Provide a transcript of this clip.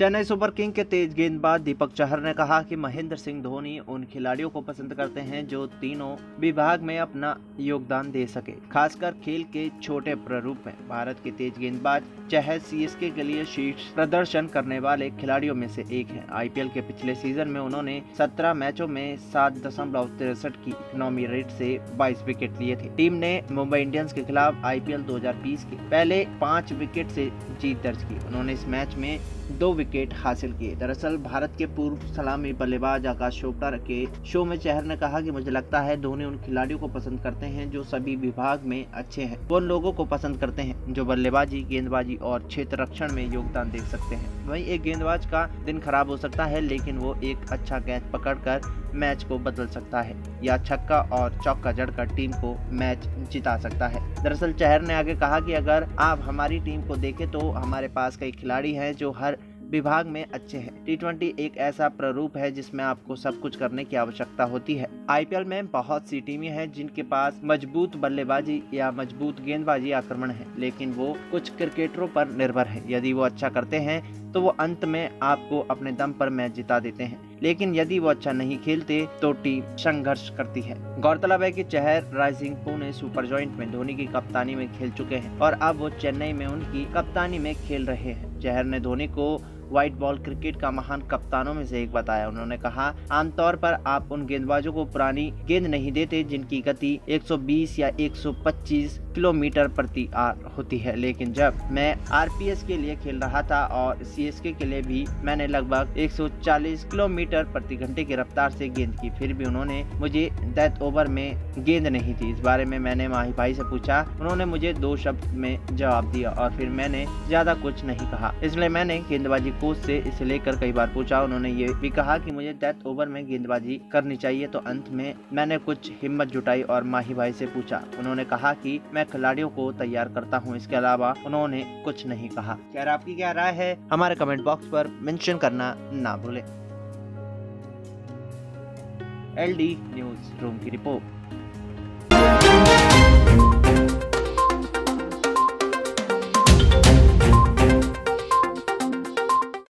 Chennai super king के तेज गेंदबाज दीपक चहर ने कहा कि महेंद्र सिंह धोनी उन खिलाड़ियों को पसंद करते हैं जो तीनों विभाग में अपना योगदान दे सके, खासकर खेल के छोटे प्रारूप में। भारत के तेज गेंदबाज चहर सीएसके के लिए शीर्ष प्रदर्शन करने वाले खिलाड़ियों में से एक हैं। आईपीएल के पिछले सीज़न में उन्होंने 17 मैचों में सात दशमलव तिरसठ की इकोनॉमी रेट से 22 विकेट लिए थे। टीम ने मुंबई इंडियंस के खिलाफ आईपीएल 2020 के पहले पाँच विकेट से जीत दर्ज की। उन्होंने इस मैच में दो विकेट हासिल किए। दरअसल, भारत के पूर्व सलामी बल्लेबाज आकाश चोपड़ा के शो में चहर ने कहा कि मुझे लगता है धोनी उन खिलाड़ियों को पसंद करते हैं जो सभी विभाग में अच्छे हैं। वो उन लोगों को पसंद करते हैं जो बल्लेबाजी, गेंदबाजी और क्षेत्र रक्षण में योगदान दे सकते हैं। वहीं एक गेंदबाज का दिन खराब हो सकता है, लेकिन वो एक अच्छा कैच पकड़कर मैच को बदल सकता है, या छक्का और चौका जड़कर टीम को मैच जिता सकता है। दरअसल, चहर ने आगे कहा कि अगर आप हमारी टीम को देखें तो हमारे पास कई खिलाड़ी हैं जो हर विभाग में अच्छे हैं। टी एक ऐसा प्रारूप है जिसमें आपको सब कुछ करने की आवश्यकता होती है। आईपीएल में बहुत सी टीमें हैं जिनके पास मज़बूत बल्लेबाजी या मज़बूत गेंदबाजी आक्रमण है, लेकिन वो कुछ क्रिकेटरों पर निर्भर है। यदि वो अच्छा करते हैं तो वो अंत में आपको अपने दम पर मैच जिता देते हैं। लेकिन यदि वो अच्छा नहीं खेलते तो टीम संघर्ष करती है। गौरतलब है कि Chahar Rising Pune Super Giant में धोनी की कप्तानी में खेल चुके हैं और अब वो चेन्नई में उनकी कप्तानी में खेल रहे हैं। चहर ने धोनी को व्हाइट बॉल क्रिकेट का महान कप्तानों में से एक बताया। उन्होंने कहा, आमतौर पर आप उन गेंदबाजों को पुरानी गेंद नहीं देते जिनकी गति 120 या 125 किलोमीटर प्रति आर होती है। लेकिन जब मैं आरपीएस के लिए खेल रहा था और सीएसके के लिए भी मैंने लगभग 140 किलोमीटर प्रति घंटे की रफ्तार से गेंद की, फिर भी उन्होंने मुझे डेथ ओवर में गेंद नहीं थी। इस बारे में मैंने माही भाई से पूछा। उन्होंने मुझे दो शब्द में जवाब दिया और फिर मैंने ज़्यादा कुछ नहीं कहा। इसलिए मैंने गेंदबाजी कोच से इसे लेकर कई बार पूछा। उन्होंने ये भी कहा कि मुझे डेथ ओवर में गेंदबाजी करनी चाहिए तो अंत में मैंने कुछ हिम्मत जुटाई और माही भाई से पूछा। उन्होंने कहा कि मैं खिलाड़ियों को तैयार करता हूँ। इसके अलावा उन्होंने कुछ नहीं कहा। क्या आपकी क्या राय है? हमारे कमेंट बॉक्स पर मेंशन करना ना भूले। एल डी न्यूज़ रूम की रिपोर्ट।